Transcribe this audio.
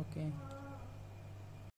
Okay.